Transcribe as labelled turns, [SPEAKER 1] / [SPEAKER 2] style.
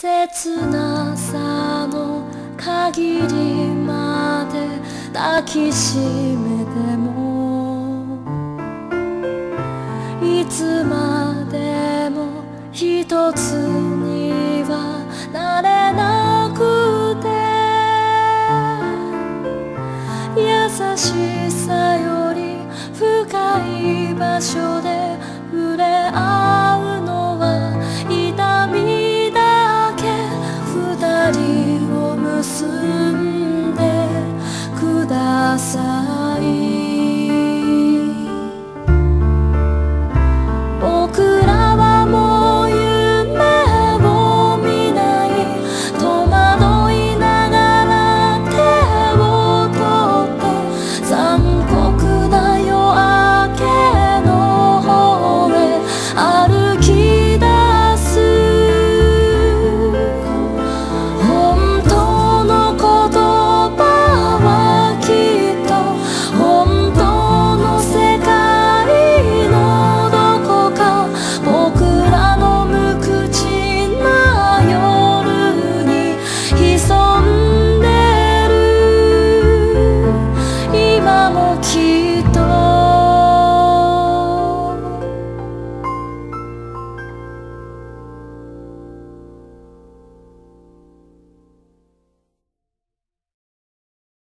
[SPEAKER 1] 切なさの限りまで抱きしめても。いつまでも一つにはなれなくて。優しさより深い場所